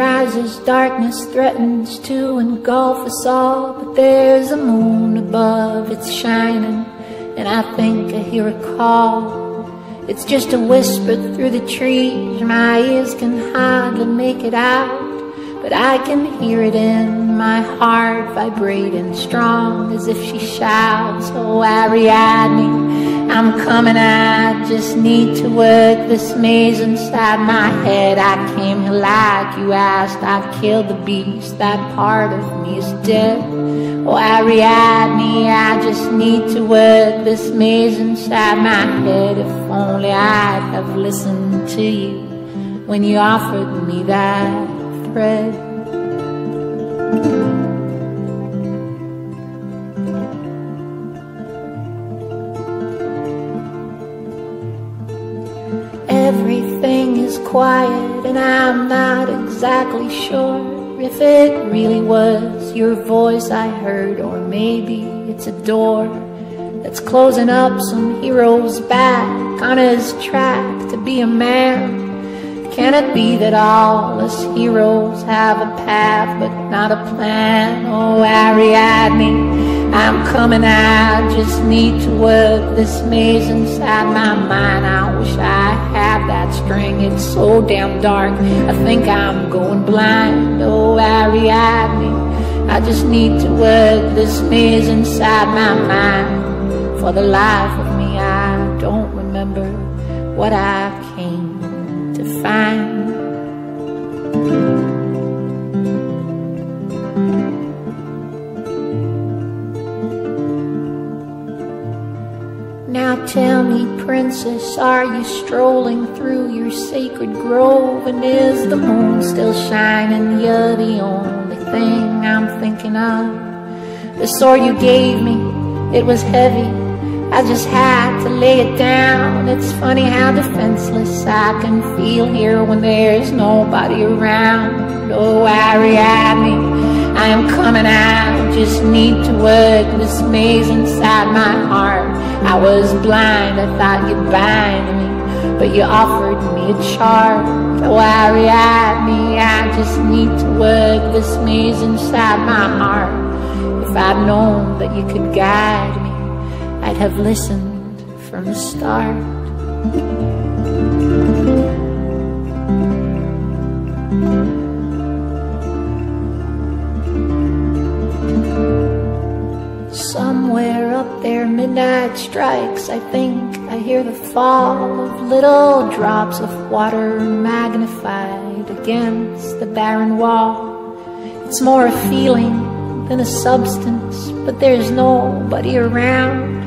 as darkness threatens to engulf us all. But there's a moon above, it's shining, and I think I hear a call. It's just a whisper through the trees, my ears can hardly make it out. But I can hear it in my heart vibrating strong as if she shouts, Oh Ariadne, I'm coming, I just need to work this maze inside my head. I came here like you asked, I've killed the beast, that part of me is dead. Oh Ariadne, I just need to work this maze inside my head. If only I'd have listened to you when you offered me that thread. Is quiet, and I'm not exactly sure if it really was your voice I heard, or maybe it's a door that's closing up some hero's back on his track to be a man. Can it be that all us heroes have a path but not a plan? Oh, Ariadne, I'm coming, out, just need to work this maze inside my mind. I wish I had that string, it's so damn dark. I think I'm going blind. Oh, Ariadne, I just need to work this maze inside my mind. For the life of me, I don't remember what I came to find. Now tell me, princess, are you strolling through your sacred grove? And is the moon still shining? You're the only thing I'm thinking of. The sword you gave me, it was heavy. I just had to lay it down. It's funny how defenseless I can feel here when there's nobody around. Oh, Ariadne, I am coming out. Just need to work this maze inside my heart. I was blind, I thought you'd bind me, but you offered me a charm. Oh, me, I just need to work this maze inside my heart. If I'd known that you could guide me, I'd have listened from the start. There, midnight strikes. I think I hear the fall of little drops of water magnified against the barren wall. It's more a feeling than a substance, but there's nobody around.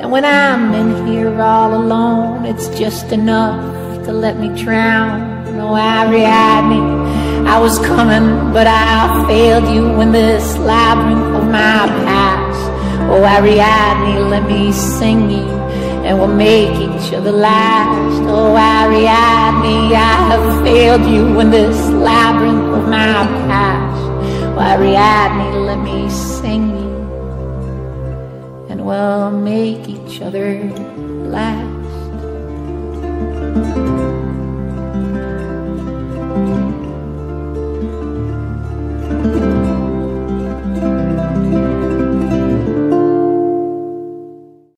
And when I'm in here all alone, it's just enough to let me drown. No, Ariadne, I was coming, but I failed you in this labyrinth of my past. Oh, Ariadne, let me sing you, and we'll make each other last. Oh, Ariadne, I have failed you in this labyrinth of my past. Oh, Ariadne, let me sing you and we'll make each other last.